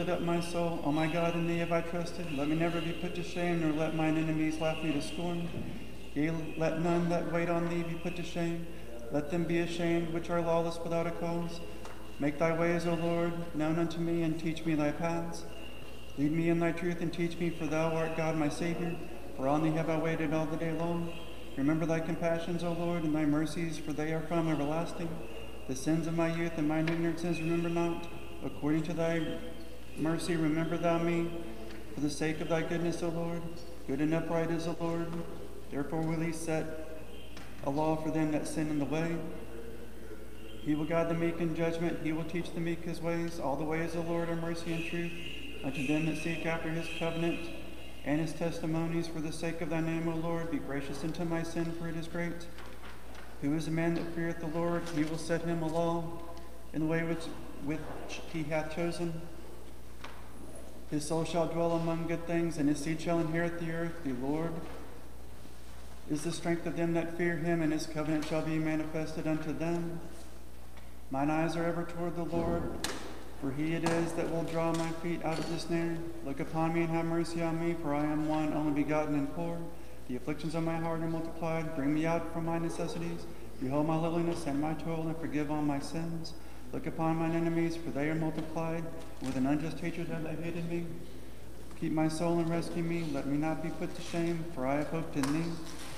lifted up my soul. O my God, in thee have I trusted. Let me never be put to shame, nor let mine enemies laugh me to scorn. Yea, let none that wait on thee be put to shame. Let them be ashamed which are lawless without a cause. Make thy ways, O Lord, known unto me, and teach me thy paths. Lead me in thy truth and teach me, for thou art God my Savior. For on thee have I waited all the day long. Remember thy compassions, O Lord, and thy mercies, for they are from everlasting. The sins of my youth and mine ignorances remember not. According to thy mercy, remember thou me. For the sake of thy goodness, O Lord, good and upright is the Lord. Therefore will he set a law for them that sin in the way. He will guide the meek in judgment. He will teach the meek his ways. All the ways of the Lord are mercy and truth unto them that seek after his covenant and his testimonies. For the sake of thy name, O Lord, be gracious unto my sin, for it is great. Who is a man that feareth the Lord? He will set him a law in the way which, which he hath chosen. His soul shall dwell among good things, and his seed shall inherit the earth. The Lord is the strength of them that fear him, and his covenant shall be manifested unto them. Mine eyes are ever toward the Lord, for he it is that will draw my feet out of the snare. Look upon me and have mercy on me, for I am one only begotten and poor. The afflictions of my heart are multiplied. Bring me out from my necessities. Behold my littleness and my toil, and forgive all my sins. Look upon mine enemies, for they are multiplied. With an unjust hatred have they hated me. Keep my soul and rescue me. Let me not be put to shame, for I have hoped in thee.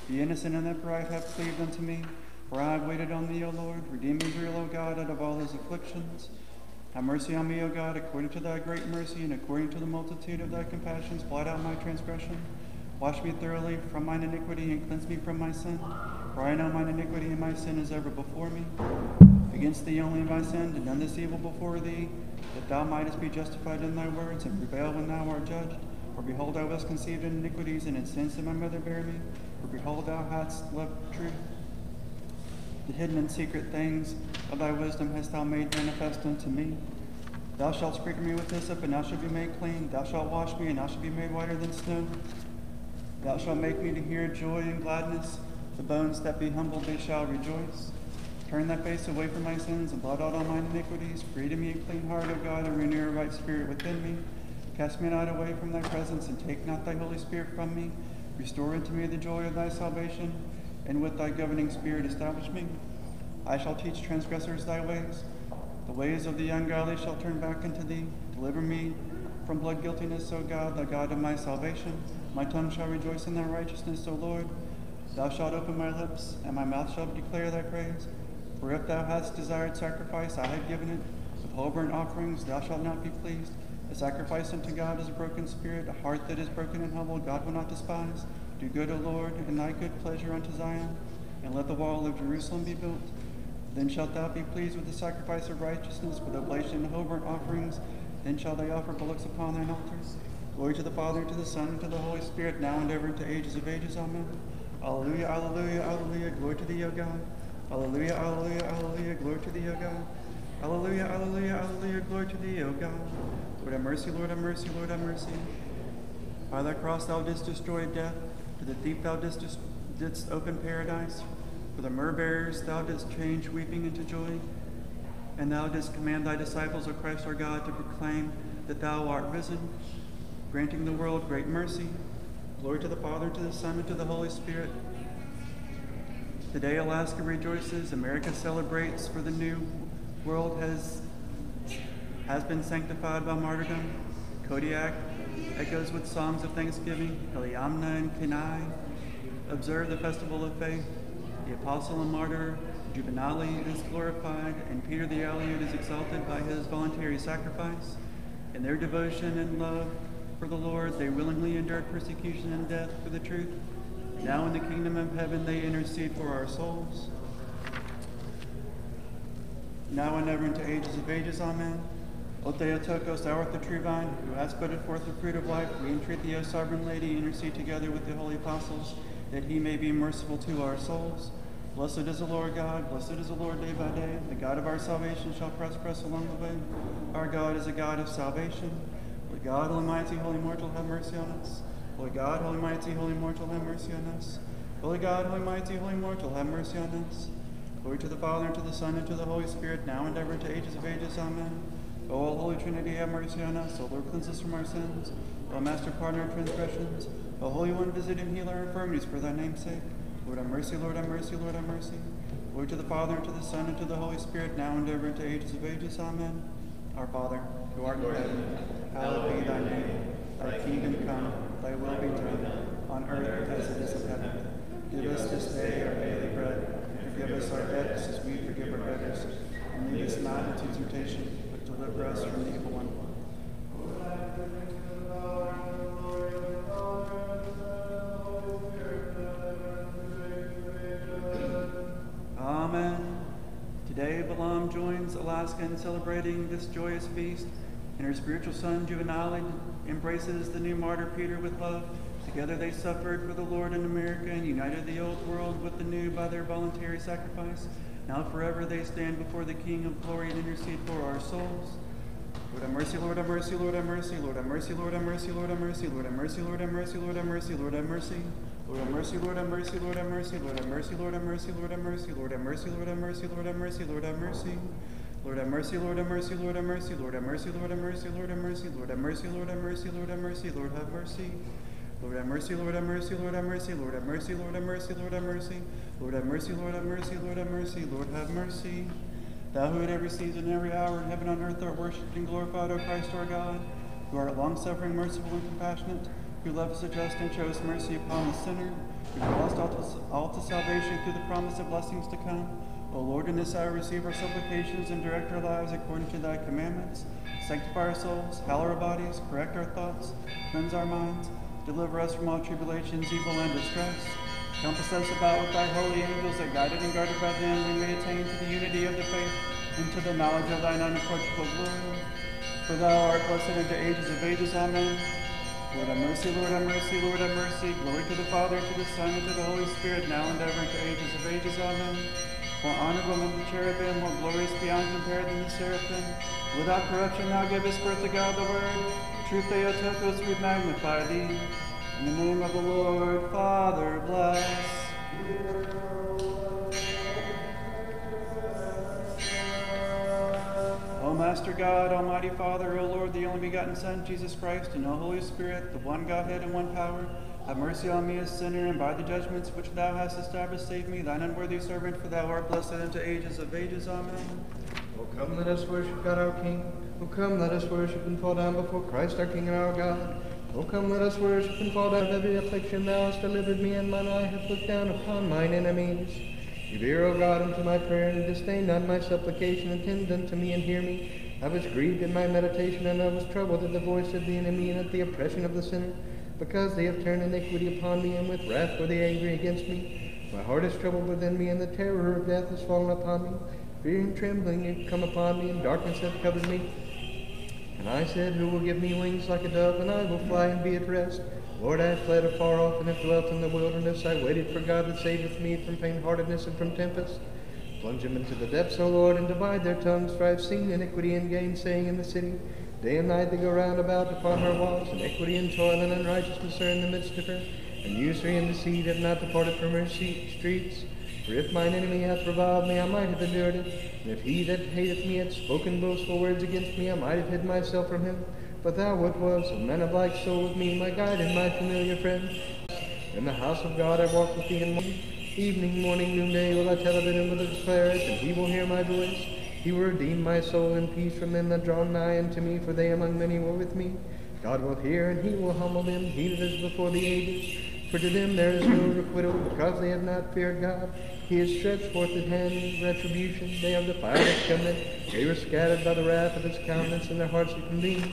The innocent and upright have cleaved unto me, for I have waited on thee, O Lord. Redeem Israel, O God, out of all his afflictions. Have mercy on me, O God, according to thy great mercy, and according to the multitude of thy compassions, blot out my transgression. Wash me thoroughly from mine iniquity, and cleanse me from my sin. For I know mine iniquity, and my sin is ever before me. Against thee only have I sinned, and done this evil before thee, that thou mightest be justified in thy words, and prevail when thou art judged. For behold, I was conceived in iniquities, and in sins did my mother bear me. For behold, thou hast loved truth. The hidden and secret things of thy wisdom hast thou made manifest unto me. Thou shalt sprinkle me with hyssop, and I shall be made clean. Thou shalt wash me, and I shall be made whiter than snow. Thou shalt make me to hear joy and gladness. The bones that be humbled, they shall rejoice. Turn thy face away from my sins, and blot out all mine iniquities. Create in me a clean heart, O God, and renew a right spirit within me. Cast me not away from thy presence, and take not thy Holy Spirit from me. Restore unto me the joy of thy salvation, and with thy governing spirit establish me. I shall teach transgressors thy ways. The ways of the ungodly shall turn back unto thee. Deliver me from blood guiltiness, O God, the God of my salvation. My tongue shall rejoice in thy righteousness, O Lord. Thou shalt open my lips, and my mouth shall declare thy praise. For if thou hast desired sacrifice, I have given it. With whole burnt offerings thou shalt not be pleased. A sacrifice unto God is a broken spirit, a heart that is broken and humble, God will not despise. Do good, O Lord, and thy good pleasure unto Zion, and let the wall of Jerusalem be built. Then shalt thou be pleased with the sacrifice of righteousness, with oblation and whole burnt offerings. Then shall they offer bullocks upon thine altars. Glory to the Father, to the Son, and to the Holy Spirit, now and ever, and to ages of ages. Amen. Alleluia, alleluia, alleluia. Glory to thee, O God. Alleluia, alleluia, alleluia. Glory to thee, O God. Alleluia, alleluia, alleluia. Glory to thee, O God. Lord have mercy, Lord have mercy, Lord have mercy. By thy cross thou didst destroy death. To the thief thou didst, didst open paradise. For the myrrh bearers thou didst change weeping into joy. And thou didst command thy disciples, O Christ our God, to proclaim that thou art risen, granting the world great mercy. Glory to the Father, to the Son, and to the Holy Spirit. Today Alaska rejoices, America celebrates, for the new world has, has been sanctified by martyrdom. Kodiak echoes with songs of thanksgiving. Iliamna and Kenai observe the festival of faith. The apostle and martyr Juvenali is glorified, and Peter the Aleut is exalted by his voluntary sacrifice. In their devotion and love for the Lord, they willingly endured persecution and death for the truth. Now in the kingdom of heaven, they intercede for our souls. Now and ever into ages of ages, amen. O Theotokos, thou art the true vine, who hast put forth the fruit of life. We entreat thee, O sovereign lady, intercede together with the holy apostles, that he may be merciful to our souls. Blessed is the Lord God, blessed is the Lord day by day. The God of our salvation shall prosper us along the way. Our God is a God of salvation. Holy God, Almighty, Holy Mortal, have mercy on us. Holy God, Holy Mighty, Holy Mortal, have mercy on us. Holy God, Holy Mighty, Holy Mortal, have mercy on us. Glory to the Father, and to the Son, and to the Holy Spirit, now and ever, to ages of ages. Amen. O Holy Trinity, have mercy on us. O Lord, cleanse us from our sins. O Master, pardon our transgressions. O Holy One, visit and heal our infirmities for thy name's sake. Lord, have mercy, Lord, have mercy, Lord, have mercy. Glory to the Father, and to the Son, and to the Holy Spirit, now and ever, to ages of ages. Amen. Our Father, who art in heaven, hallowed be thy name. Thy kingdom come, thy will be done, on earth as it is in heaven. Give us this day our daily bread, and forgive us our debts as we forgive our debtors. And lead us not into temptation, but deliver us from the evil one. Amen. Today, Valaam joins Alaska in celebrating this joyous feast, and her spiritual son, Juvenali, embraces the new martyr Peter with love. Together they suffered for the Lord in America and united the old world with the new by their voluntary sacrifice. Now forever they stand before the King of glory and intercede for our souls. Lord have mercy, Lord have mercy, Lord have mercy, Lord have mercy, Lord have mercy, Lord have mercy, Lord have mercy, Lord have mercy, Lord have mercy, Lord have mercy. Lord have mercy, Lord have mercy, Lord have mercy, Lord have mercy, Lord have mercy, Lord have mercy, Lord have mercy, Lord have mercy, Lord have mercy, Lord have mercy. Lord have mercy, Lord have mercy, Lord have mercy, Lord have mercy, Lord have mercy, Lord have mercy, Lord have mercy, Lord have mercy, Lord have mercy, Lord have mercy. Lord have mercy, Lord have mercy, Lord have mercy, Lord have mercy, Lord have mercy, Lord have mercy, Lord have mercy, Lord have mercy, Lord have mercy, Lord have mercy. Thou who at every season, every hour, in heaven and earth art worshipped and glorified, O Christ our God, who art long-suffering, merciful, and compassionate, who lovest the just and showest mercy upon the sinner, who callest all all to salvation through the promise of blessings to come. O Lord, in this hour receive our supplications and direct our lives according to thy commandments. Sanctify our souls, hallow our bodies, correct our thoughts, cleanse our minds, deliver us from all tribulations, evil, and distress. Compass us about with thy holy angels, that guided and guarded by them we may attain to the unity of the faith and to the knowledge of thine unapproachable glory. For thou art blessed unto ages of ages. Amen. Lord have mercy, Lord have mercy, Lord have mercy. Glory to the Father, to the Son, and to the Holy Spirit, now and ever, and to ages of ages. Amen. More honorable than the cherubim, more glorious beyond compare than the seraphim. Without corruption, thou givest birth to God the Word. Truth Theotokos, we magnify thee. In the name of the Lord, Father, bless. O Master God, Almighty Father, O Lord, the only begotten Son, Jesus Christ, and O Holy Spirit, the one Godhead and one power, have mercy on me, a sinner, and by the judgments which thou hast established, save me, thine unworthy servant, for thou art blessed unto ages of ages. Amen. O come, let us worship God our King. O come, let us worship and fall down before Christ our King and our God. O come, let us worship and fall down every affliction thou hast delivered me, and mine eye hath looked down upon mine enemies. Give ear, O God, unto my prayer, and disdain not my supplication. Attend unto me and hear me. I was grieved in my meditation, and I was troubled at the voice of the enemy and at the oppression of the sinner, because they have turned iniquity upon me, and with wrath were they angry against me. My heart is troubled within me, and the terror of death is fallen upon me. Fear and trembling have come upon me, and darkness hath covered me. And I said, Who will give me wings like a dove, and I will fly and be at rest? Lord, I have fled afar off and have dwelt in the wilderness. I waited for God that saveth me from faint-heartedness and from tempest. Plunge them into the depths, O Lord, and divide their tongues, for I have seen iniquity and gainsaying in the city. Day and night they go round about upon her walls. and equity and toil and unrighteousness are in the midst of her. And usury and deceit have not departed from her streets. For if mine enemy hath reviled me, I might have endured it. And if he that hateth me had spoken boastful words against me, I might have hid myself from him. But thou, what was, a man of like soul with me, my guide and my familiar friend. In the house of God I walk with thee in morning, evening, morning, noonday will I tell of it and will declare it, and he will hear my voice. He will redeem my soul in peace from them that draw nigh unto me, for they among many were with me. God will hear, and he will humble them, he that is before the ages. For to them there is no requital, because they have not feared God. He has stretched forth his hand in retribution. They have defied his covenant. They were scattered by the wrath of his countenance, and their hearts are convened.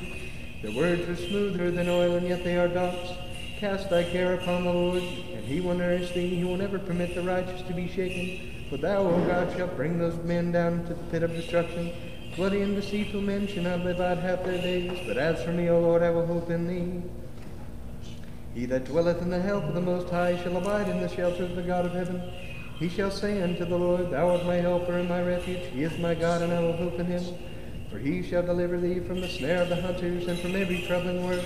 Their words are smoother than oil, and yet they are drops. Cast thy care upon the Lord, and he will nourish thee. He will never permit the righteous to be shaken. For thou, O God, shalt bring those men down to the pit of destruction. Bloody and deceitful men shall not live out half their days. But as for me, O Lord, I will hope in thee. He that dwelleth in the health of the Most High shall abide in the shelter of the God of heaven. He shall say unto the Lord, Thou art my helper and my refuge. He is my God, and I will hope in him. For he shall deliver thee from the snare of the hunters, and from every troubling word.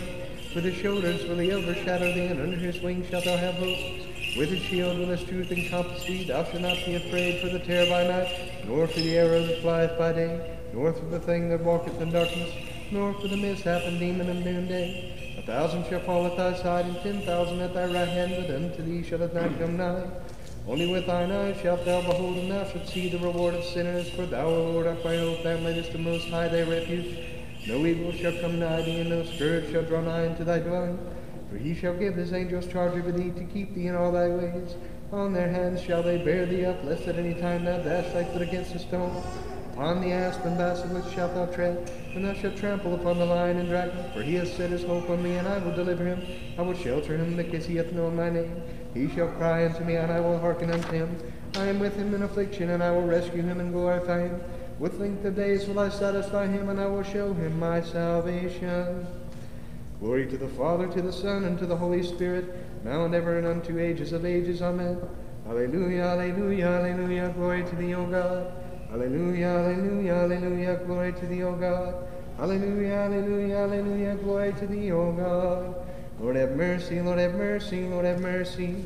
With his shoulders will he overshadow thee, and under his wings shalt thou have hope. With his shield will his truth encompass thee. Thou shalt not be afraid for the terror by night, nor for the arrow that flieth by day, nor for the thing that walketh in darkness, nor for the mishap and demon of noonday. A thousand shall fall at thy side, and ten thousand at thy right hand, but unto thee shall it not come nigh. Only with thine eyes shalt thou behold, and thou shalt see the reward of sinners. For thou, O Lord, art my hope, thou madest the Most High thy refuge. No evil shall come nigh thee, and no scourge shall draw nigh unto thy dwelling. For he shall give his angels charge over thee to keep thee in all thy ways. On their hands shall they bear thee up, lest at any time thou dash thy foot against a stone. Upon the asp and basilisk shalt thou tread, and thou shalt trample upon the lion and dragon. For he has set his hope on me, and I will deliver him. I will shelter him, because he hath known my name. He shall cry unto me, and I will hearken unto him. I am with him in affliction, and I will rescue him and glorify him. With length of days will I satisfy him, and I will show him my salvation. Glory to the Father, to the Son, and to the Holy Spirit, now and ever and unto ages of ages. Amen. Alleluia, alleluia, alleluia, glory to thee, O God. Alleluia, alleluia, alleluia, glory to thee, O God. Alleluia, alleluia, alleluia, glory to thee, O God. Lord have mercy, Lord have mercy, Lord have mercy.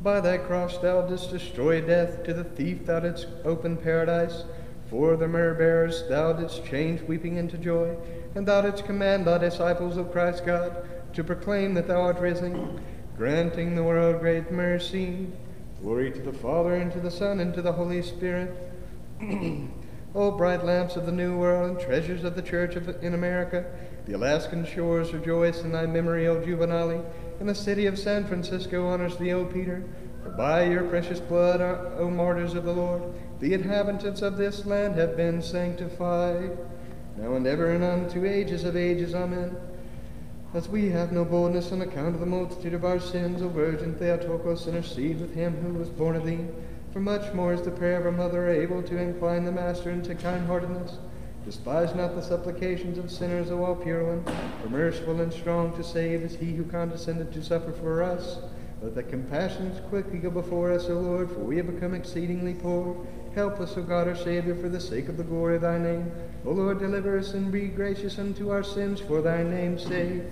By thy cross thou didst destroy death, to the thief thou didst open paradise. For the myrrh bearers thou didst change weeping into joy, and thou didst command thy disciples of Christ God to proclaim that thou art risen, granting the world great mercy. Glory to the Father, and to the Son, and to the Holy Spirit. O bright lamps of the New World and treasures of the Church of, in America, the Alaskan shores rejoice in thy memory, O Juvenali, and the city of San Francisco honors thee, O Peter. For by your precious blood, O martyrs of the Lord, the inhabitants of this land have been sanctified. Now and ever and unto ages of ages, Amen. As we have no boldness on account of the multitude of our sins, O Virgin Theotokos, intercede with him who was born of thee. For much more is the prayer of a mother able to incline the Master into kindheartedness. Despise not the supplications of sinners, O all pure one, for merciful and strong to save is he who condescended to suffer for us. Let the compassions quickly go before us, O Lord, for we have become exceedingly poor. Help us, O God, our Savior, for the sake of the glory of thy name. O Lord, deliver us and be gracious unto our sins for thy name's sake.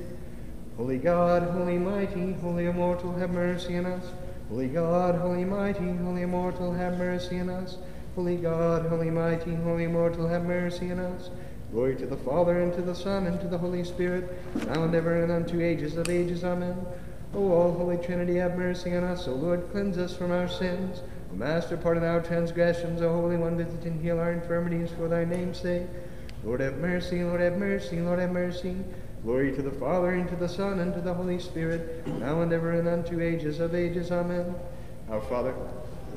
Holy God, holy mighty, holy immortal, have mercy on us. Holy God, holy mighty, holy immortal, have mercy on us. Holy God, holy mighty, holy immortal, have mercy on us. Glory to the Father, and to the Son, and to the Holy Spirit, now and ever and unto ages of ages. Amen. O all holy Trinity, have mercy on us. O Lord, cleanse us from our sins. O Master, pardon our transgressions. O Holy One, visit and heal our infirmities for thy name's sake. Lord, have mercy, Lord, have mercy, Lord, have mercy. Glory to the Father, and to the Son, and to the Holy Spirit, now and ever and unto ages of ages. Amen. Our Father,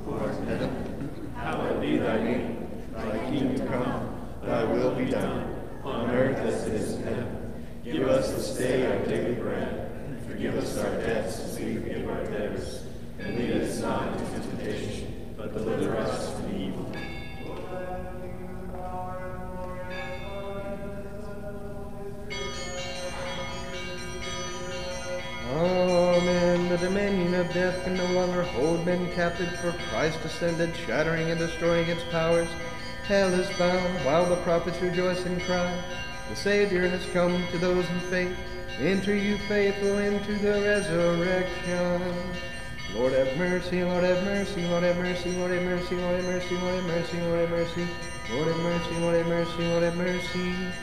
who art in heaven, hallowed be thy name. thy kingdom come, thy will be done, on earth as it is in heaven. Give us this day our daily bread, and forgive us our debts as we forgive our debtors. And lead us not into temptation, but deliver us from evil. Amen. The dominion of death can no longer hold men captive, for Christ ascended, shattering and destroying its powers. Hell is bound, while the prophets rejoice and cry. The Savior has come to those in faith. Enter you faithful into the resurrection. Lord have mercy, Lord have mercy, Lord have mercy, Lord have mercy, Lord have mercy, Lord have mercy, Lord have mercy, Lord have mercy, Lord have mercy, Lord have mercy.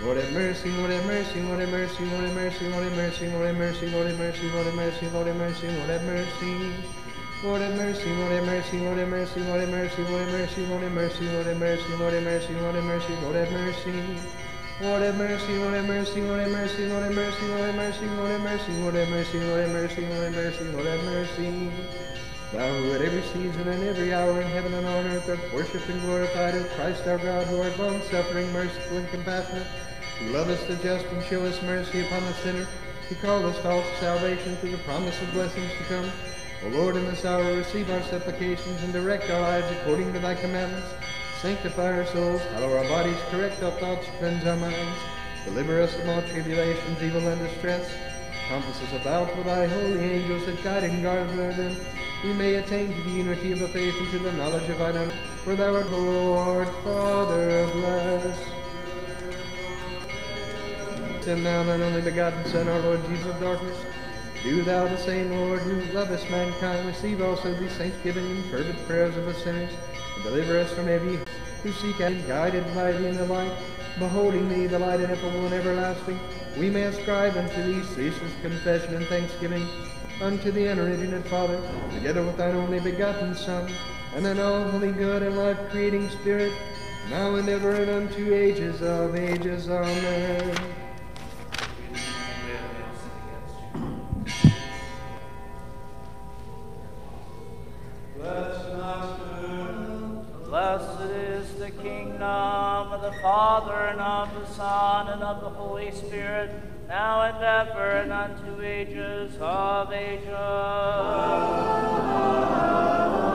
Lord have mercy, Lord have mercy, Lord have mercy, Lord have mercy, Lord have mercy, Lord have mercy, Lord have mercy, Lord have mercy, Lord have mercy, Lord have mercy. Lord have mercy, Lord have mercy, Lord have mercy, Lord have mercy, Lord have mercy, Lord have mercy, Lord have mercy, Lord have mercy, Lord have mercy, Lord have mercy. Lord have mercy, Lord have mercy, Lord have mercy, Lord have mercy, Lord have mercy, Lord have mercy, Lord have mercy, Lord have mercy, Lord have mercy, Lord have mercy. Thou who at every season and every hour in heaven and on earth art worshipped and glorified, O Christ our God, who art long suffering, merciful, and compassionate, who lovest the just and showest mercy upon the sinner, who callest all to salvation through the promise of blessings to come. O Lord, in this hour receive our supplications and direct our lives according to thy commandments. Sanctify our souls, hallow our bodies, correct our thoughts, cleanse our minds. Deliver us from all tribulations, evil, and distress. Compass us about with thy holy angels that guide and guard them. We may attain to the unity of the faith and to the knowledge of thy. For thou art Lord, Father of bless. Send thou thine only begotten Son, our Lord Jesus of darkness. Do thou the same, Lord, who lovest mankind, receive also these saints thanksgiving and fervent prayers of the sinners, Deliver us from every evil. who seek and guided by thee in the light, beholding thee, the light ineffable and everlasting, we may ascribe unto thee ceaseless confession and thanksgiving, unto the unregenerate Father, together with thine only begotten Son, and thine all holy good and life-creating Spirit, now and ever and unto ages of ages. Amen. Let's not Blessed is the kingdom of the Father, and of the Son, and of the Holy Spirit, now and ever, and unto ages of ages. Amen.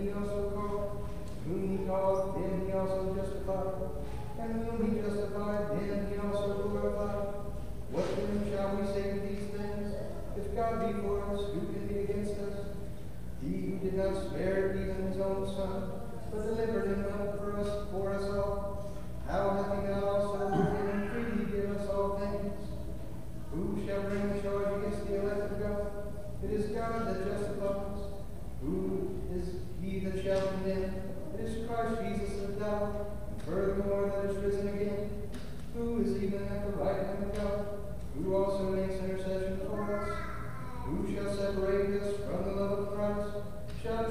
He also called, whom he called, them he also justified, and whom he justified, them he also glorified. What then shall we say to these things? If God be for us, who can be against us? He who did not spare even his own son, but delivered him up for us for us all, how hath he not also with him freely given us all things? Who shall bring a charge against the elect of God? It is God that justifies. He that shall condemn? Is Christ Jesus that died, and furthermore that is risen again, who is even at the right hand of God, who also makes intercession for us. Who shall separate us from the love of Christ? Shall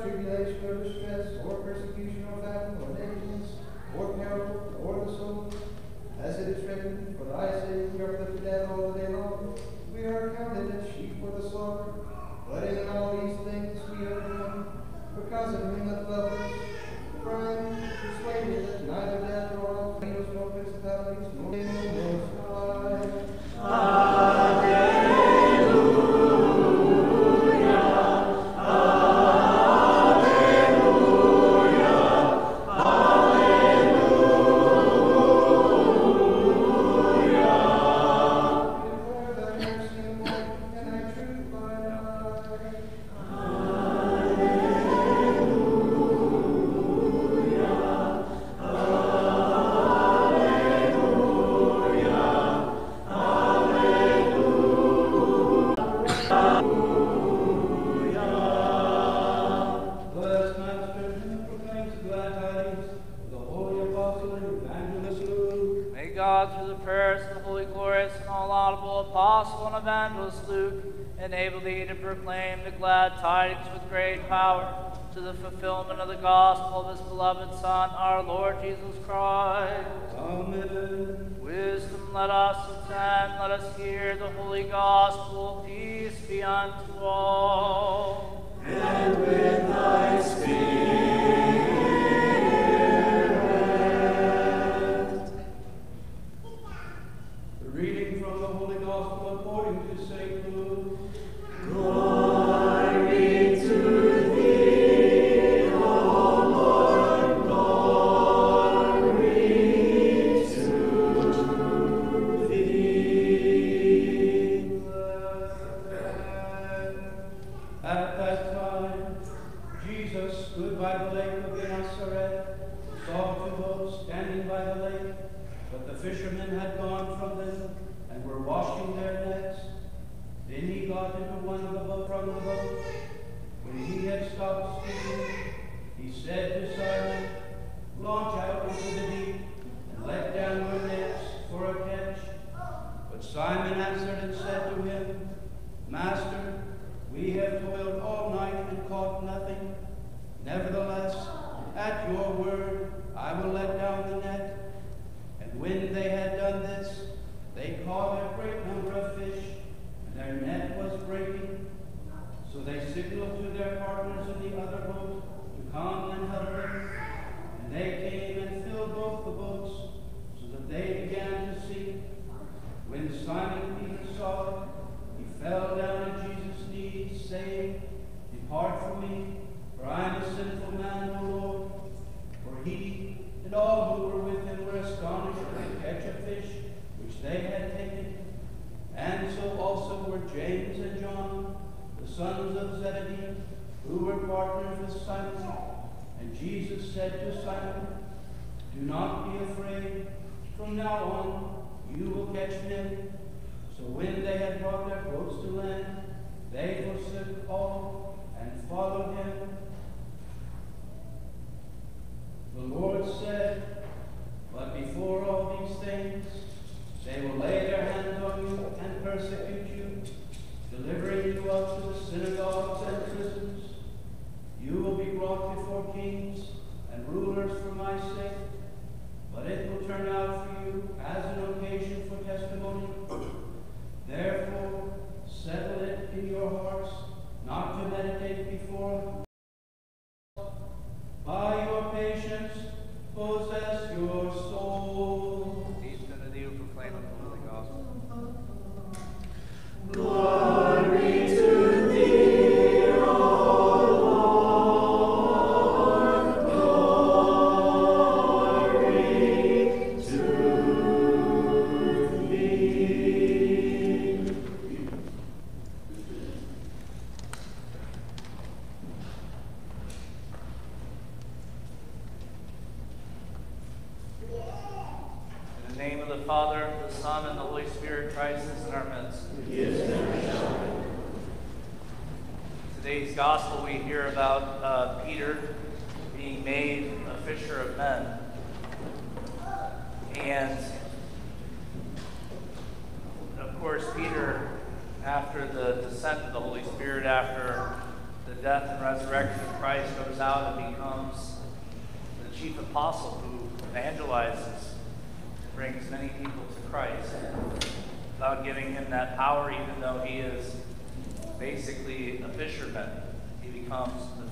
Simon answered and said to him, Master, we have toiled all night and caught nothing. Nevertheless, at your word, I will let down the net. And when they had done this, they caught a great number of fish, and their net was breaking. So they signaled to their partners in the other boat to come and help them. And they came and filled both the boats, so that they began to sink. When Simon Peter saw it, he fell down at Jesus' knees, saying, Depart from me, for I am a sinful man, O Lord. For he and all who were with him were astonished at the catch of fish which they had taken. And so also were James and John, the sons of Zebedee, who were partners with Simon. And Jesus said to Simon, Do not be afraid. From now on you will catch men. So when they had brought their boats to land, they forsook all and followed him. The Lord said, But before all these things, they will lay their hands on you and persecute you, delivering you up to the synagogues and prisons. You will be brought before kings and rulers for my sake, but it will turn out for you as an occasion for testimony. Therefore, settle it in your hearts not to meditate before by your patience possess your soul. Peace unto thee who proclaim the holy gospel. In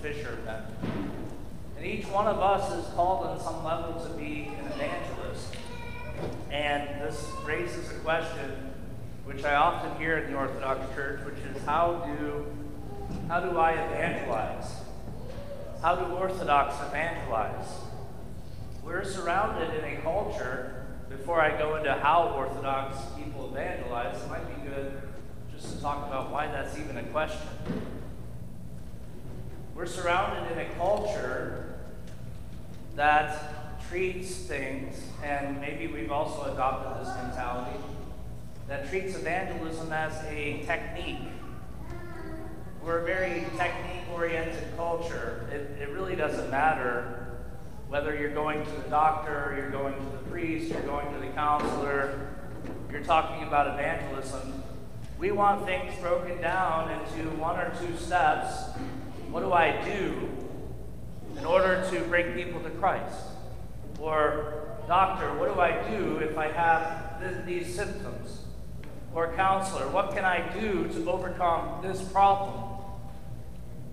the fisherman. And each one of us is called on some level to be an evangelist. And this raises a question which I often hear in the Orthodox Church, which is how do how do I evangelize? How do Orthodox evangelize? We're surrounded in a culture, before I go into how Orthodox people evangelize, it might be good just to talk about why that's even a question. We're surrounded in a culture that treats things, and maybe we've also adopted this mentality, that treats evangelism as a technique. We're a very technique oriented culture. It, it really doesn't matter whether you're going to the doctor, you're going to the priest, you're going to the counselor, you're talking about evangelism. We want things broken down into one or two steps. What do I do in order to bring people to Christ? Or, doctor, what do I do if I have th- these symptoms? Or, counselor, what can I do to overcome this problem?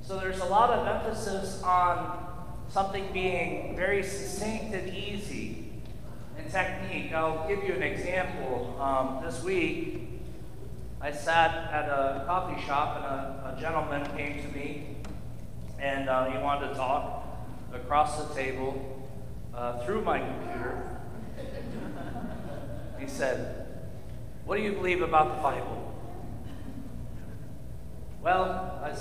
So, there's a lot of emphasis on something being very succinct and easy in technique. I'll give you an example. Um, this week, I sat at a coffee shop and a, a gentleman came to me and uh, he wanted to talk across the table uh, through my computer. he said, What do you believe about the Bible? Well, I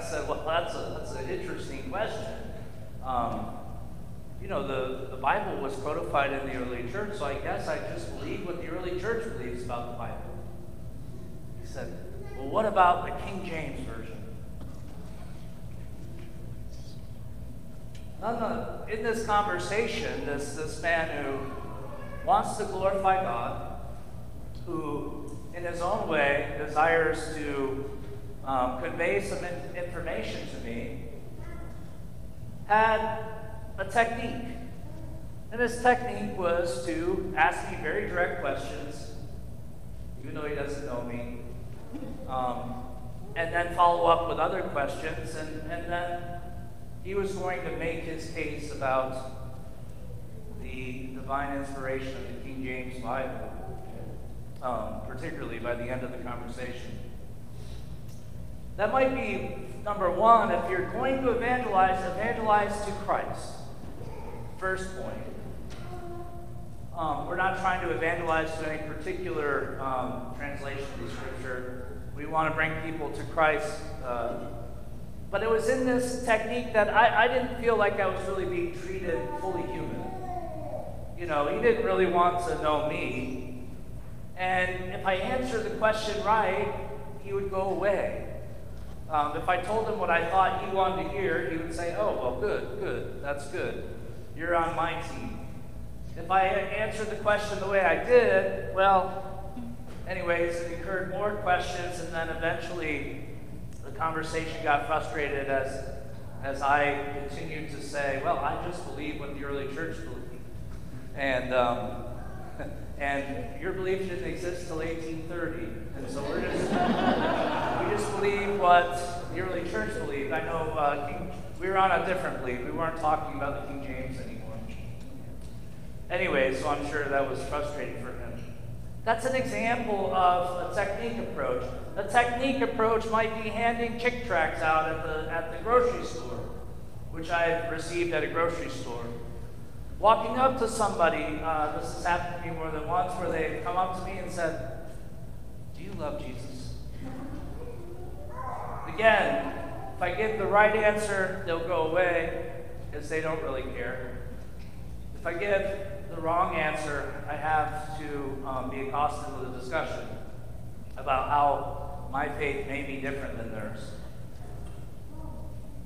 said, Well, that's, a, that's an interesting question. Um, you know, the, the Bible was codified in the early church, so I guess I just believe what the early church believes about the Bible. He said, Well, what about the King James Version? In this conversation, this, this man who wants to glorify God, who in his own way desires to um, convey some in- information to me, had a technique. And his technique was to ask me very direct questions, even though he doesn't know me, um, and then follow up with other questions, and, and then he was going to make his case about the divine inspiration of the King James Bible, um, particularly by the end of the conversation. That might be number one. If you're going to evangelize, evangelize to Christ. First point. Um, we're not trying to evangelize to any particular um, translation of the Scripture. We want to bring people to Christ. Uh, but it was in this technique that I, I didn't feel like I was really being treated fully human. You know, he didn't really want to know me. And if I answered the question right, he would go away. Um, if I told him what I thought he wanted to hear, he would say, Oh, well, good, good, that's good. You're on my team. If I answered the question the way I did, well, anyways, it incurred more questions, and then eventually the conversation got frustrated as, as I continued to say, Well, I just believe what the early church believed. And, um, and your belief didn't exist till 1830. And so we're just, we just believe what the early church believed. I know uh, King, we were on a different belief. We weren't talking about the King James anymore. Anyway, so I'm sure that was frustrating for him. That's an example of a technique approach. A technique approach might be handing Chick tracts out at the, at the grocery store, which I've received at a grocery store. Walking up to somebody, uh, this has happened to me more than once, where they come up to me and said, Do you love Jesus? Again, if I give the right answer, they'll go away because they don't really care. If I give the wrong answer, I have to um, be accosted with a discussion about how my faith may be different than theirs.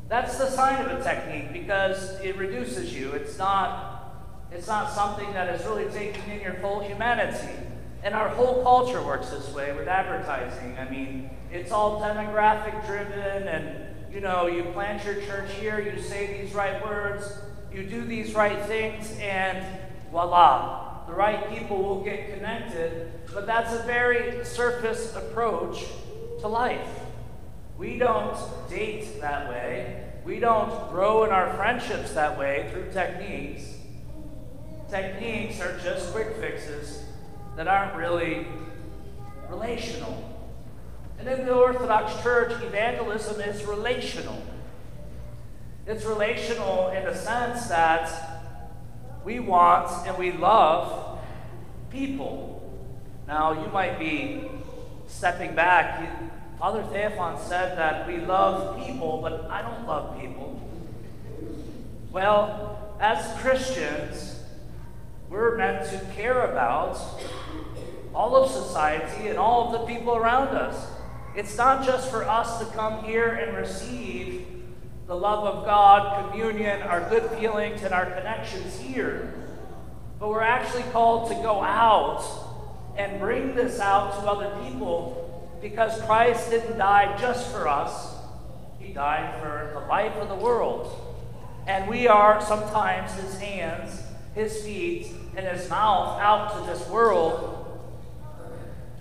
That's the sign of a technique because it reduces you. It's not, it's not something that is really taking in your full humanity. And our whole culture works this way with advertising. I mean, it's all demographic driven, and you know, you plant your church here, you say these right words, you do these right things, and voila, the right people will get connected. But that's a very surface approach to life. We don't date that way. We don't grow in our friendships that way through techniques. Techniques are just quick fixes that aren't really relational. And in the Orthodox Church, evangelism is relational. It's relational in the sense that we want and we love people. Now, you might be stepping back. Father Theophan said that we love people, but I don't love people. Well, as Christians, we're meant to care about all of society and all of the people around us. It's not just for us to come here and receive the love of God, communion, our good feelings, and our connections here, but we're actually called to go out and bring this out to other people because Christ didn't die just for us, He died for the life of the world. And we are sometimes His hands, His feet, and His mouth out to this world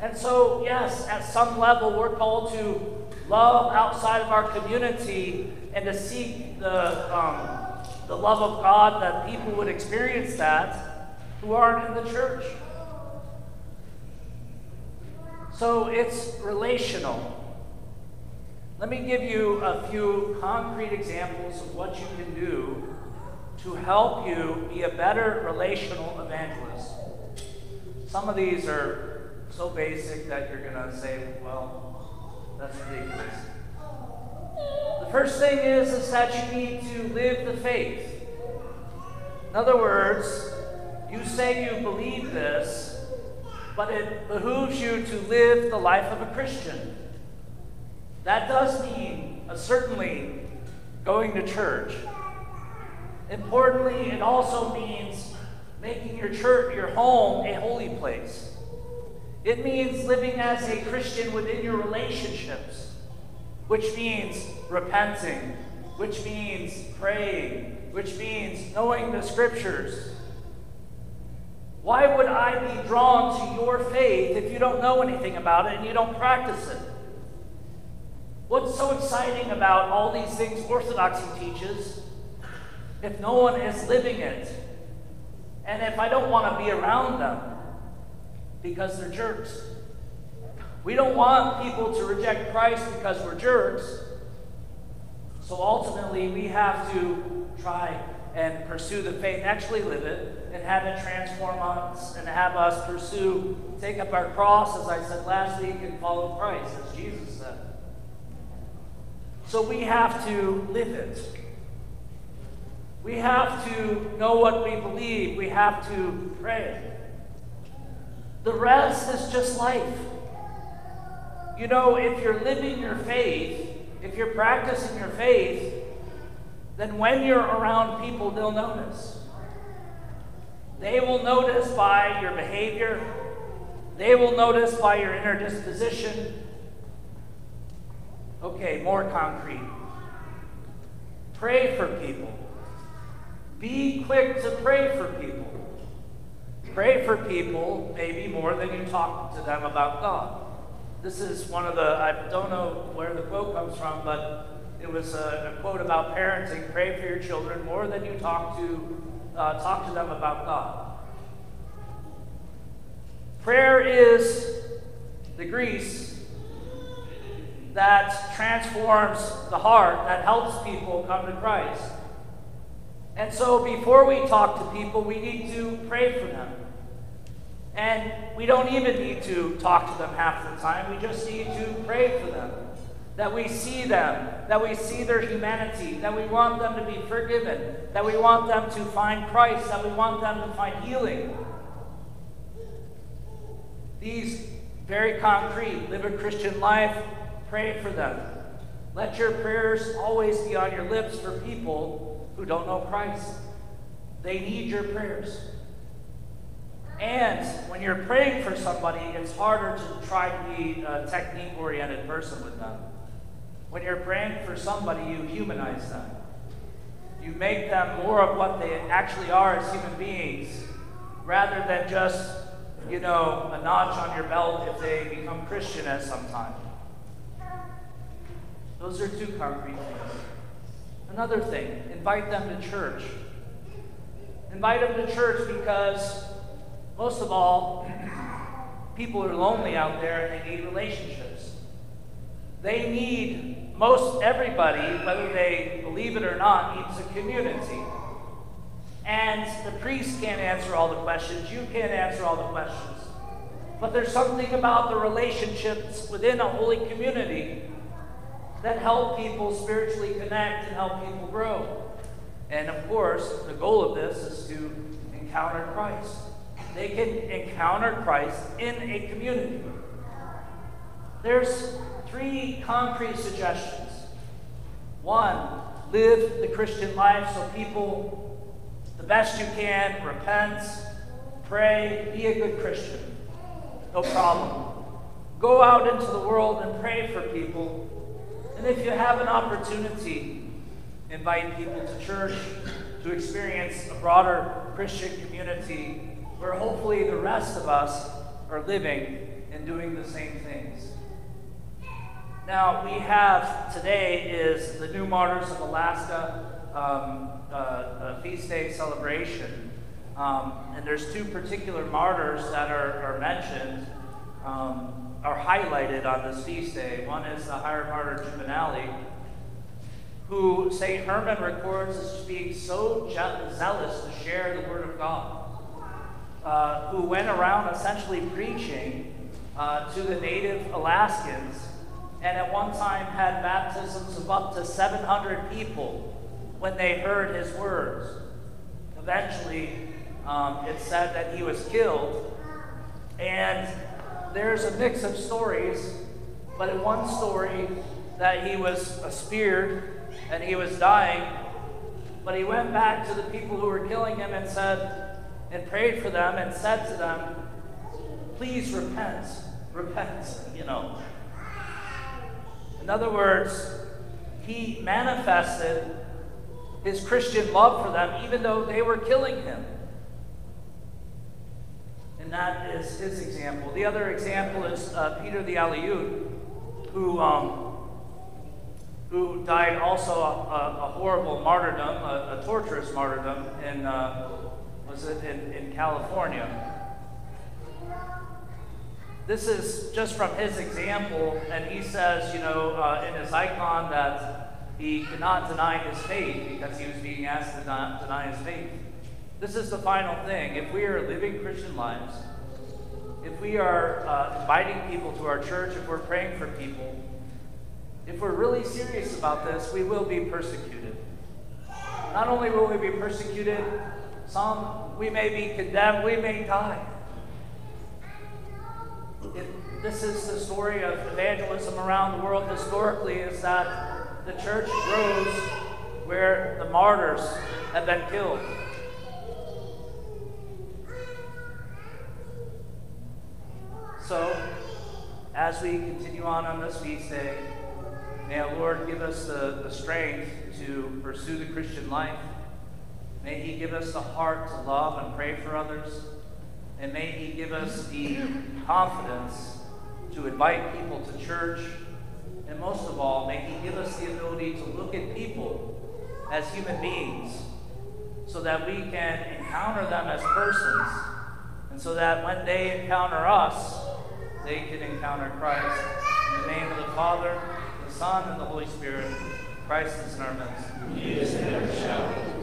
and so, yes, at some level, we're called to love outside of our community and to seek the, um, the love of God that people would experience that who aren't in the church. So it's relational. Let me give you a few concrete examples of what you can do to help you be a better relational evangelist. Some of these are so basic that you're going to say, well, that's ridiculous. The first thing is, is that you need to live the faith. In other words, you say you believe this, but it behooves you to live the life of a Christian. That does mean, uh, certainly, going to church. Importantly, it also means making your church, your home, a holy place. It means living as a Christian within your relationships, which means repenting, which means praying, which means knowing the scriptures. Why would I be drawn to your faith if you don't know anything about it and you don't practice it? What's so exciting about all these things Orthodoxy teaches if no one is living it? And if I don't want to be around them? because they're jerks. We don't want people to reject Christ because we're jerks. So ultimately, we have to try and pursue the faith, actually live it, and have it transform us and have us pursue, take up our cross, as I said last week, and follow Christ, as Jesus said. So we have to live it. We have to know what we believe. We have to pray. The rest is just life. You know, if you're living your faith if you're practicing your faith, then when you're around people, they'll notice. They will notice by your behavior, they will notice by your inner disposition. Okay, more concrete. Pray for people. Be quick to pray for people. Pray for people maybe more than you talk to them about God. This is one of the, I don't know where the quote comes from, but it was a, a quote about parenting. Pray for your children more than you talk to, uh, talk to them about God. Prayer is the grease that transforms the heart, that helps people come to Christ. And so before we talk to people, we need to pray for them. And we don't even need to talk to them half the time. We just need to pray for them. That we see them, that we see their humanity, that we want them to be forgiven, that we want them to find Christ, that we want them to find healing. These very concrete live a Christian life, pray for them. Let your prayers always be on your lips for people who don't know Christ. They need your prayers. And when you're praying for somebody, it's harder to try to be uh, a technique oriented person with them. When you're praying for somebody, you humanize them. You make them more of what they actually are as human beings rather than just, you know, a notch on your belt if they become Christian at some time. Those are two concrete things. Another thing, invite them to church. Invite them to church because most of all, people are lonely out there and they need relationships. They need, most everybody, whether they believe it or not, needs a community. And the priest can't answer all the questions, you can't answer all the questions. But there's something about the relationships within a holy community that help people spiritually connect and help people grow. And of course, the goal of this is to encounter Christ they can encounter Christ in a community. There's three concrete suggestions. One, live the Christian life so people, the best you can, repent, pray, be a good Christian. No problem. Go out into the world and pray for people. And if you have an opportunity, invite people to church to experience a broader Christian community where hopefully the rest of us are living and doing the same things. Now, we have today is the New Martyrs of Alaska um, uh, feast day celebration. Um, and there's two particular martyrs that are, are mentioned, um, are highlighted on this feast day. One is the hieromartyr Juvenali, who St. Herman records as being so zealous to share the Word of God uh, who went around essentially preaching uh, to the native Alaskans, and at one time had baptisms of up to 700 people when they heard his words. Eventually, um, it said that he was killed, and there's a mix of stories, but in one story, that he was a speared and he was dying, but he went back to the people who were killing him and said, and prayed for them and said to them, Please repent, repent, you know. In other words, he manifested his Christian love for them even though they were killing him. And that is his example. The other example is uh, Peter the Aleut, who, um, who died also a, a horrible martyrdom, a, a, torturous martyrdom in uh, was it in, in California. This is just from his example, and he says, you know, uh, in his icon that he could not deny his faith because he was being asked to not deny his faith. This is the final thing. If we are living Christian lives, if we are uh, inviting people to our church, if we're praying for people, if we're really serious about this, we will be persecuted. Not only will we be persecuted, some, we may be condemned, we may die. It, this is the story of evangelism around the world historically is that the church grows where the martyrs have been killed. So, as we continue on on this feast day, may our Lord give us the, the strength to pursue the Christian life. May He give us the heart to love and pray for others. And may He give us the confidence to invite people to church. And most of all, may He give us the ability to look at people as human beings so that we can encounter them as persons. And so that when they encounter us, they can encounter Christ. In the name of the Father, the Son, and the Holy Spirit, Christ is in our midst. He is in our shadow.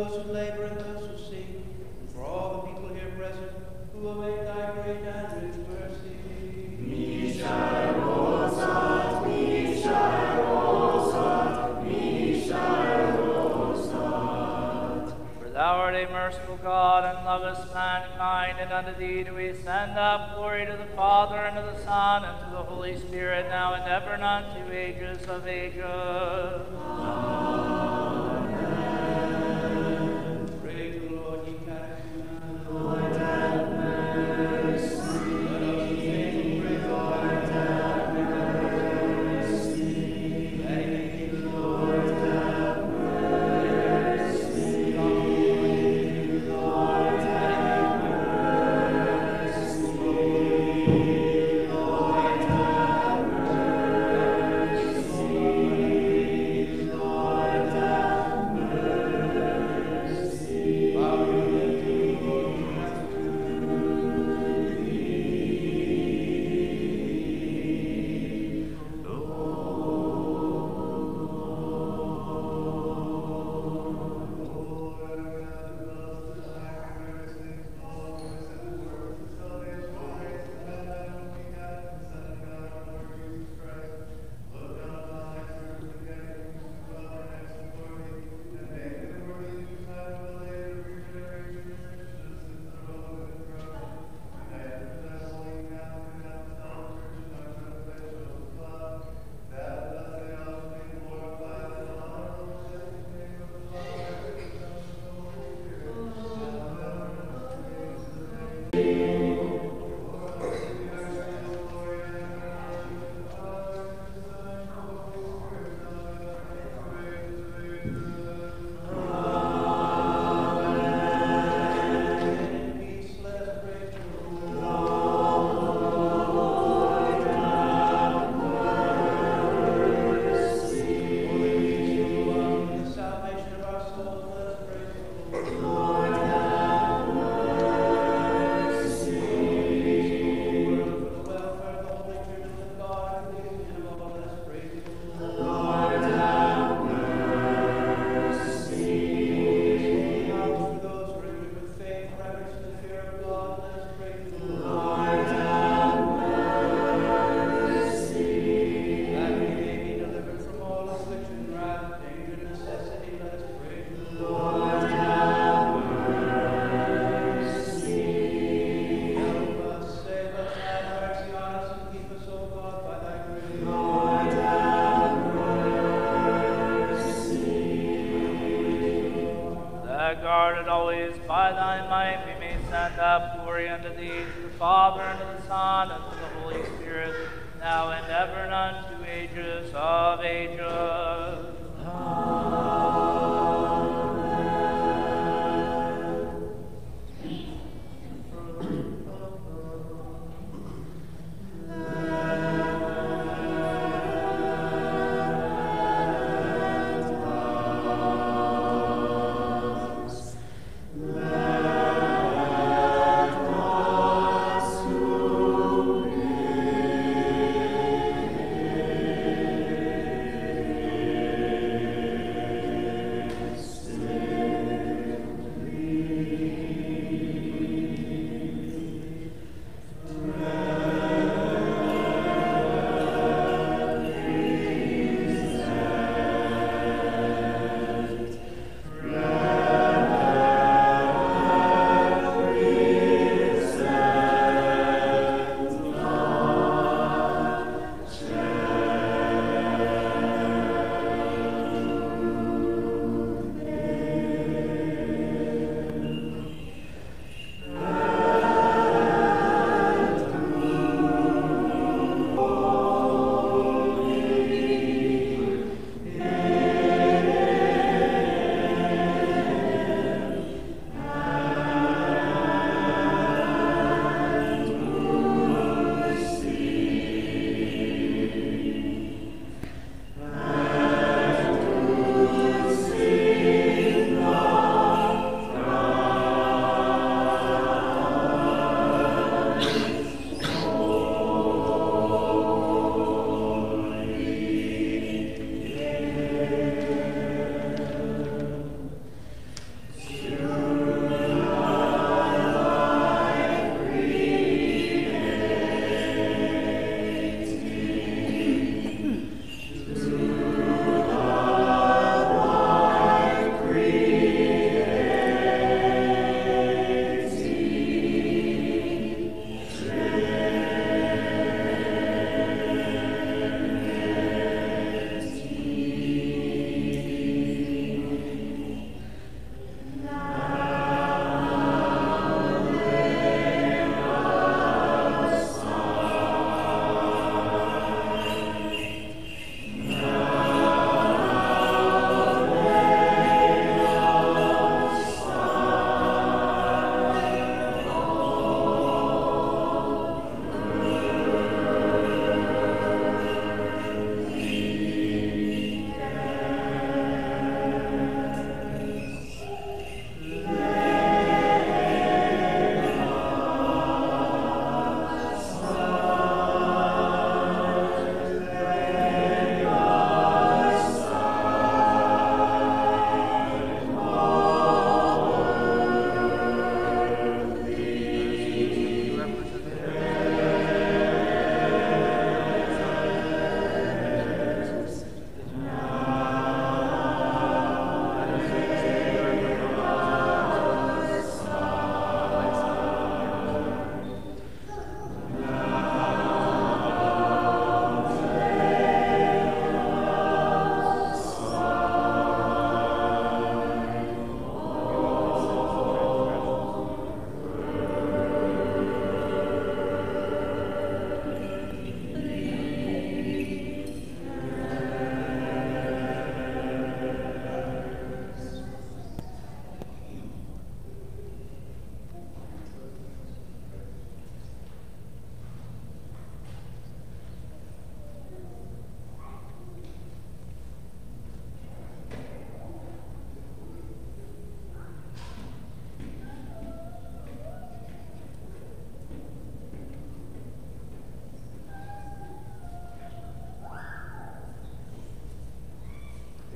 do we send up. Glory to the Father, and to the Son, and to the Holy Spirit, now and ever, and unto ages of ages. Amen.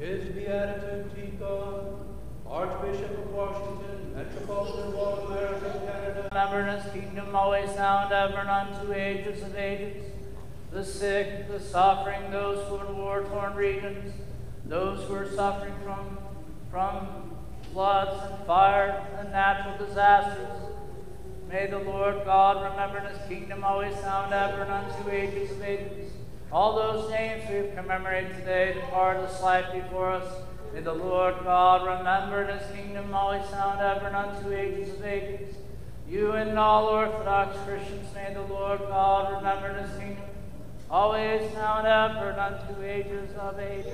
His Beatitude Tikhon, Archbishop of Washington, Metropolitan Law of America Canada, his kingdom always sound, ever and unto ages of ages. The sick, the suffering, those who are in war-torn regions, those who are suffering from, from floods and fire and natural disasters. May the Lord God remember in his kingdom always sound ever and unto ages of ages. All those names we commemorate today depart this life before us. May the Lord God remember in his kingdom always now and ever and unto ages of ages. You and all Orthodox Christians, may the Lord God remember his kingdom, always, now, and ever, and unto ages of ages.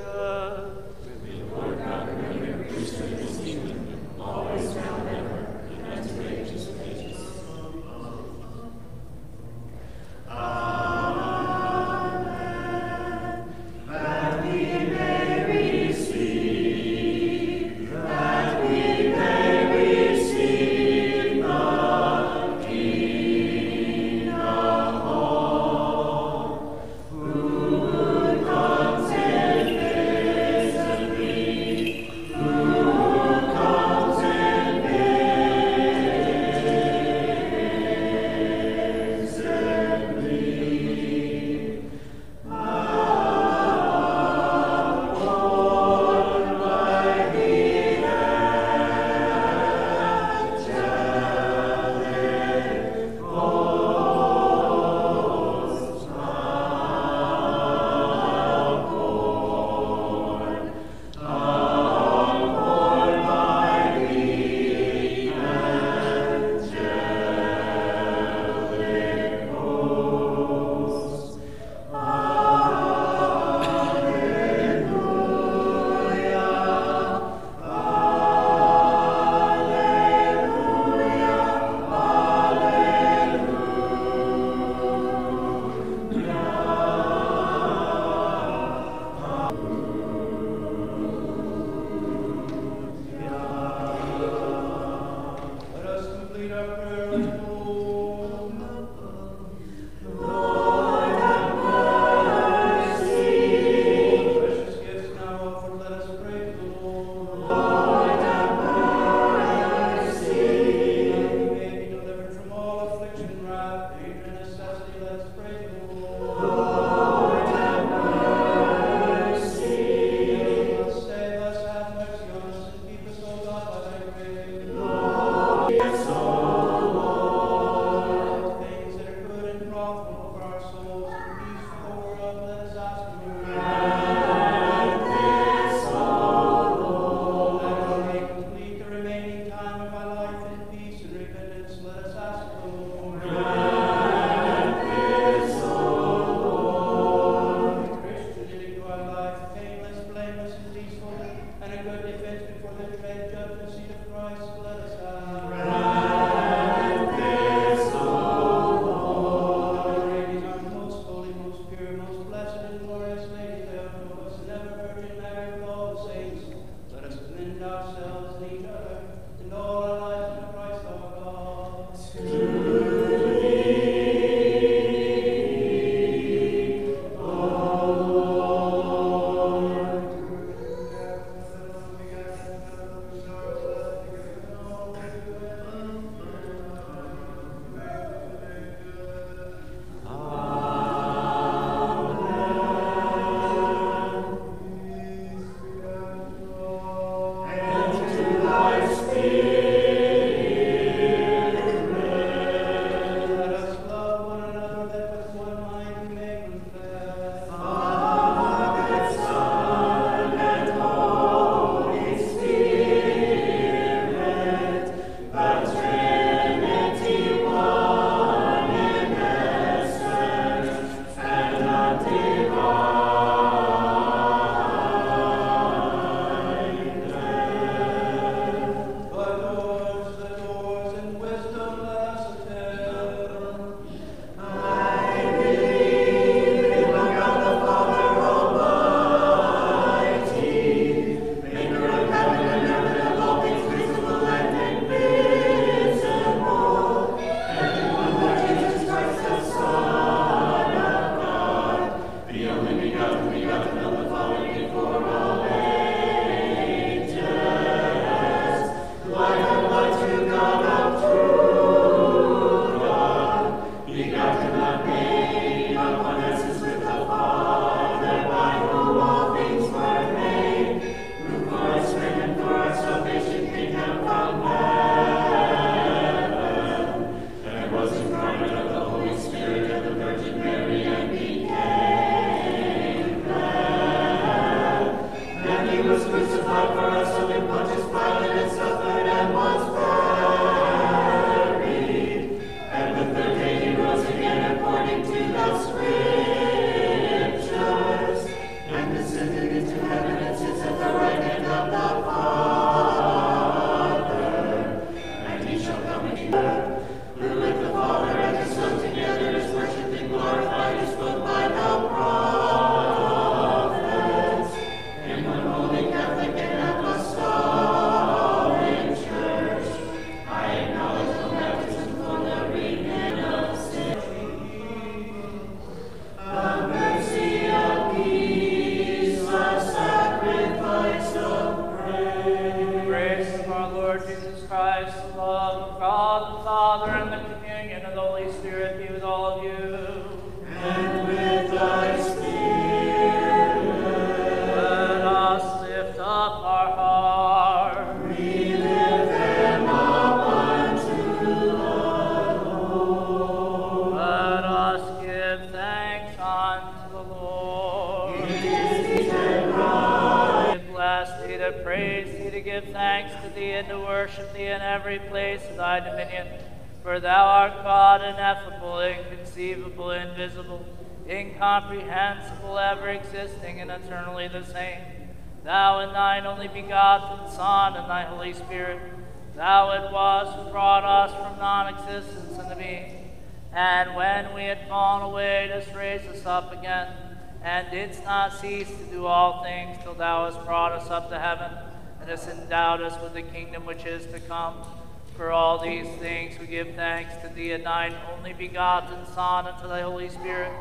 To thy Holy Spirit,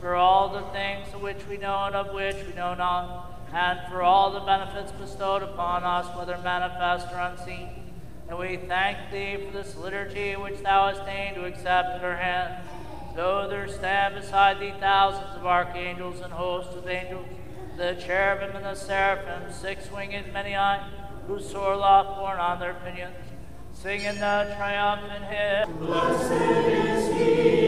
for all the things of which we know and of which we know not, and for all the benefits bestowed upon us, whether manifest or unseen. And we thank thee for this liturgy which thou hast deigned to accept at our hands. Though there stand beside thee thousands of archangels and hosts of angels, the cherubim and the seraphim, six winged, many eyed, who soar aloft borne on their pinions, singing the triumphant hymn. Blessed is he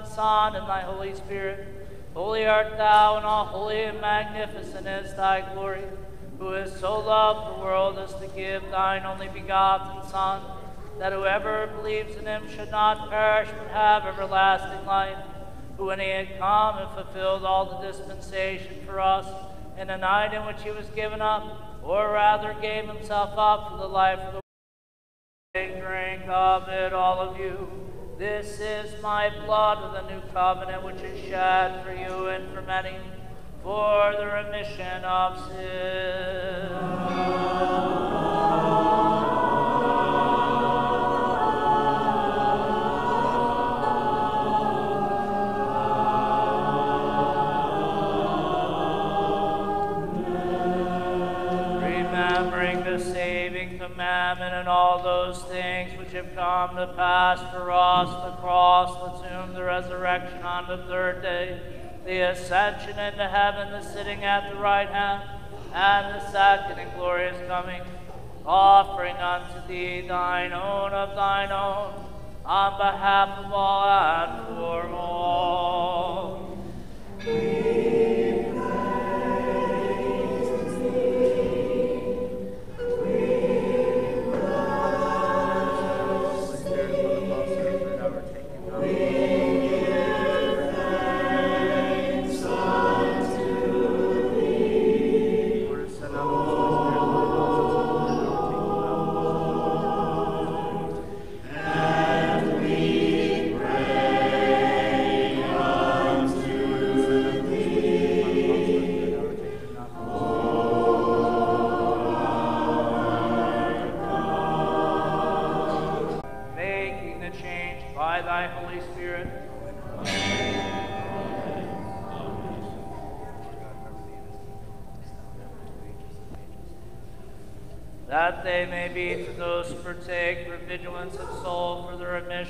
Son, and thy Holy Spirit. Holy art thou, and all holy and magnificent is thy glory, who has so loved the world as to give thine only begotten Son, that whoever believes in him should not perish but have everlasting life who when he had come and fulfilled all the dispensation for us in the night in which he was given up, or rather gave himself up for the life of the world. Drink of it, all of you. This is my blood of the new covenant, which is shed for you and for many, for the remission of sin. Commandment and all those things which have come to pass for us the cross, the tomb, the resurrection on the third day, the ascension into heaven, the sitting at the right hand, and the second and glorious coming, offering unto thee thine own of thine own, on behalf of all and for all. making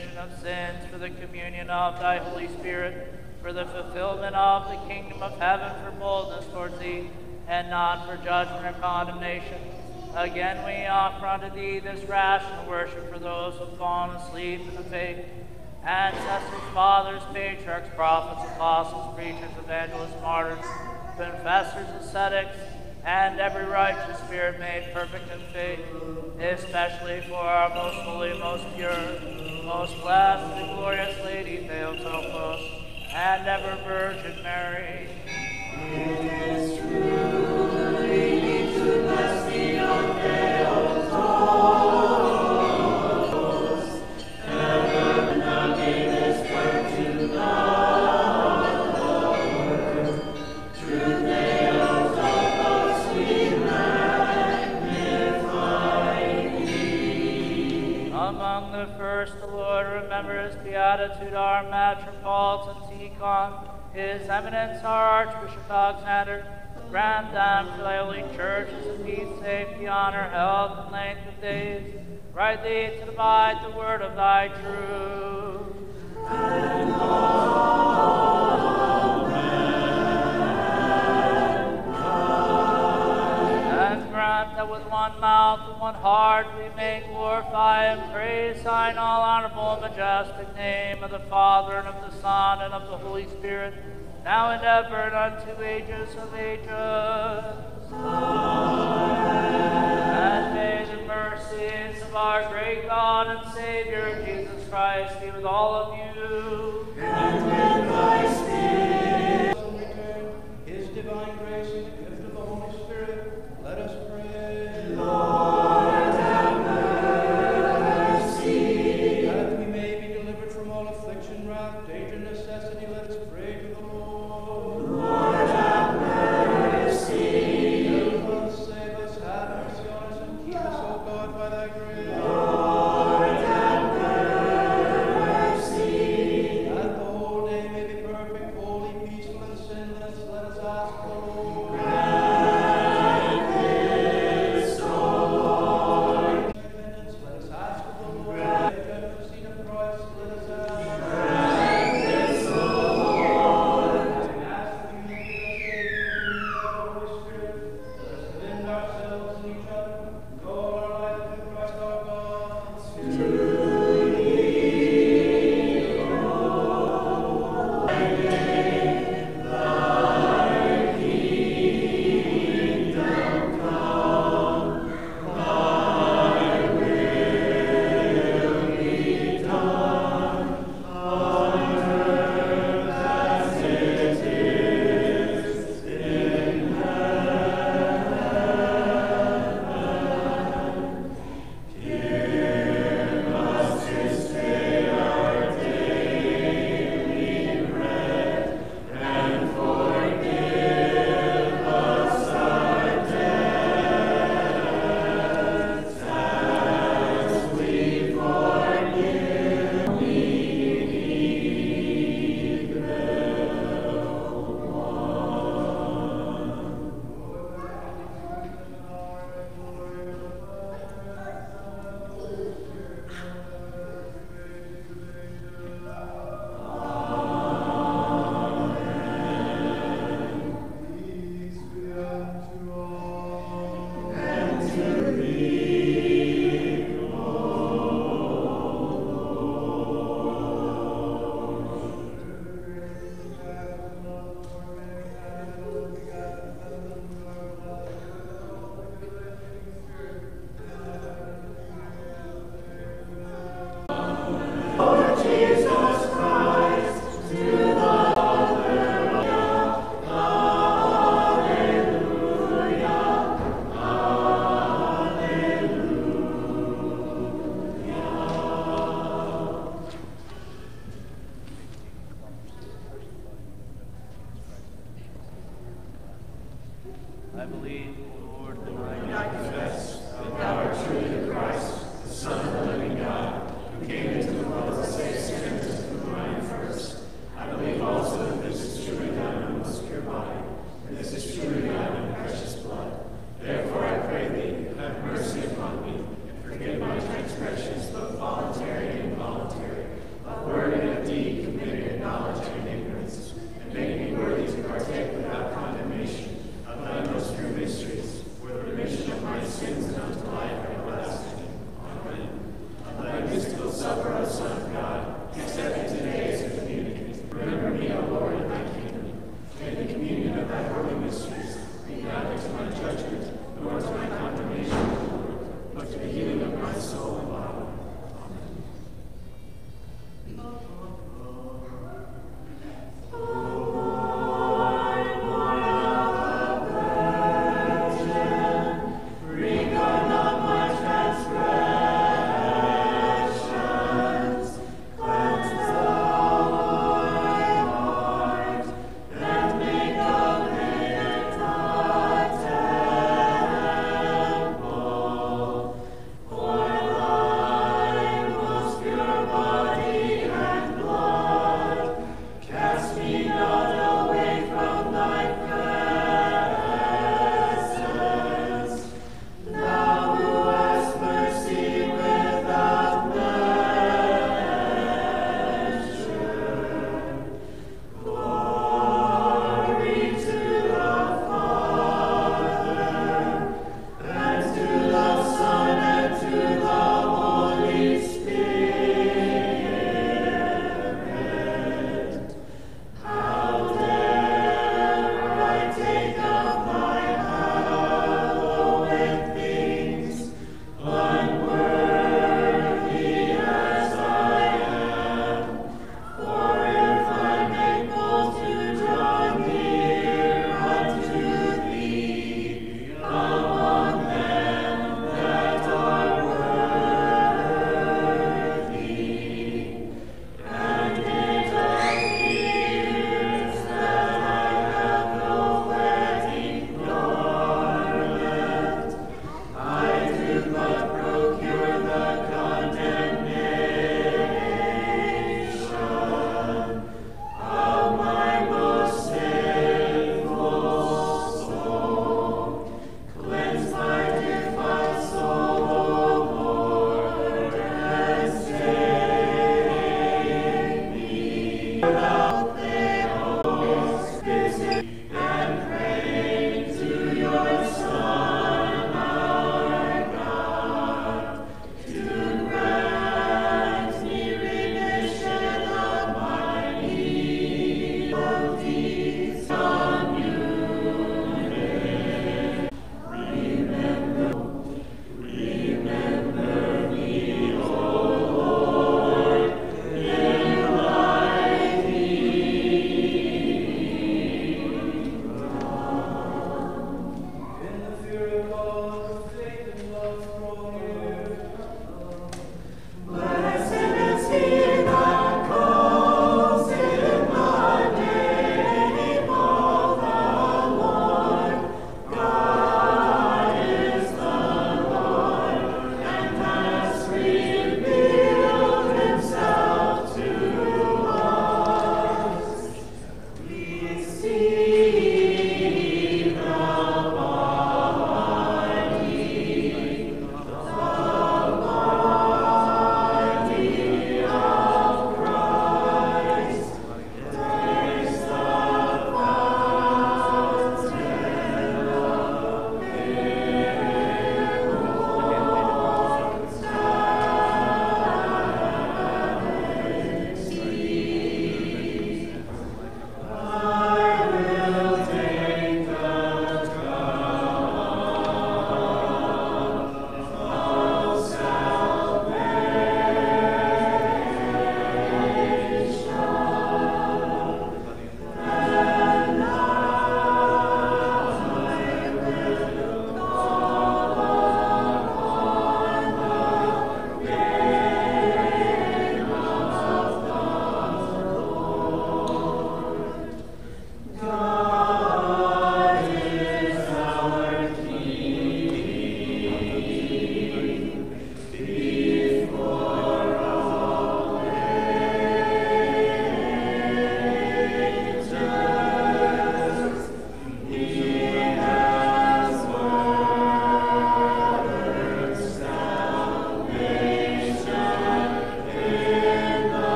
remission of sins, for the communion of thy Holy Spirit, for the fulfillment of the kingdom of heaven, for boldness towards thee, and not for judgment or condemnation. Again, we offer unto thee this rational worship for those who have fallen asleep in the faith. Ancestors, fathers, patriarchs, prophets, apostles, preachers, evangelists, martyrs, confessors, ascetics, and every righteous spirit made perfect in faith, especially for our most holy, most pure, most blessed, and glorious Lady Theotokos, and ever Virgin Mary. Amen. Gratitude our Metropolitan Tikhon, His Eminence our Archbishop Alexander, grant them for thy holy churches peace, safety, honor, health, and length of days, rightly to divide the word of thy truth. And that with one mouth and one heart we may glorify and praise thine all honorable and majestic name of the Father and of the Son and of the Holy Spirit, now and ever and unto ages of ages. Amen. And may the mercies of our great God and Savior Jesus Christ be with all of you. Son pray.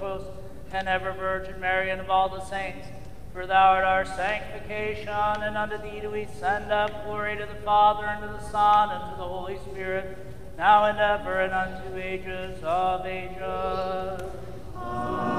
Logos, and ever Virgin Mary, and of all the saints. For thou art our sanctification, and unto thee do we send up glory to the Father, and to the Son, and to the Holy Spirit, now and ever, and unto ages of ages. Amen.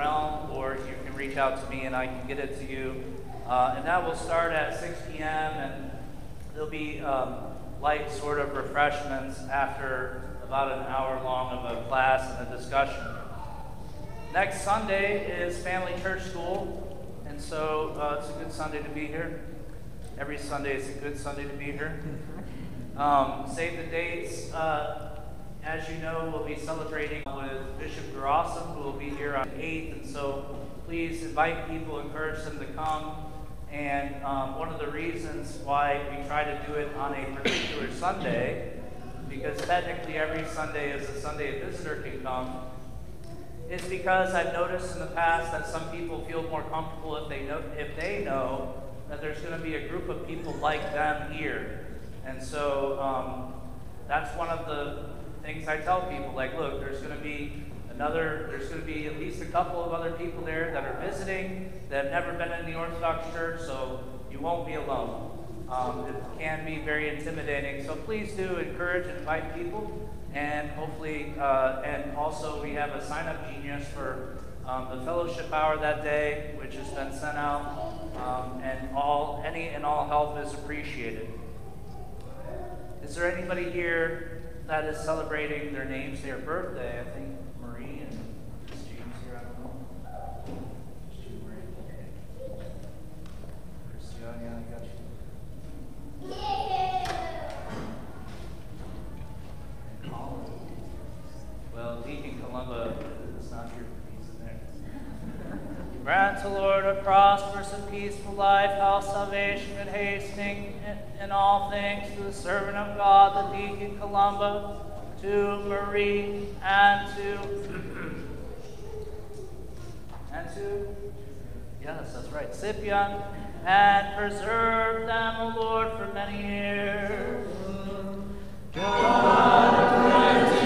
Realm or you can reach out to me and I can get it to you. Uh, and that will start at 6 p.m. and there'll be um, light sort of refreshments after about an hour long of a class and a discussion. Next Sunday is Family Church School, and so uh, it's a good Sunday to be here. Every Sunday is a good Sunday to be here. Um, save the dates. Uh, as you know, we'll be celebrating with Bishop Gerasim, who will be here on the 8th, and so please invite people, encourage them to come. And um, one of the reasons why we try to do it on a particular Sunday, because technically every Sunday is a Sunday a visitor can come, is because I've noticed in the past that some people feel more comfortable if they know if they know that there's going to be a group of people like them here, and so um, that's one of the things I tell people. Like, look, there's going to be another. There's going to be at least a couple of other people there that are visiting that have never been in the Orthodox Church, so you won't be alone. Um, it can be very intimidating, so please do encourage and invite people and hopefully, uh, and also we have a sign-up genius for um, the fellowship hour that day, which has been sent out, um, and all any and all help is appreciated. Is there anybody here that is celebrating their name's their birthday? I think Marie and James here. I don't know. Christiane, I got you. Well, Deacon Columba is not here. Grant, O Lord, a prosperous and peaceful life, health, salvation, and hastening in, all things to the servant of God, the Deacon Columba, to Marie, and to and to yes, that's right, Scipion, and preserve them, O Lord, for many years. I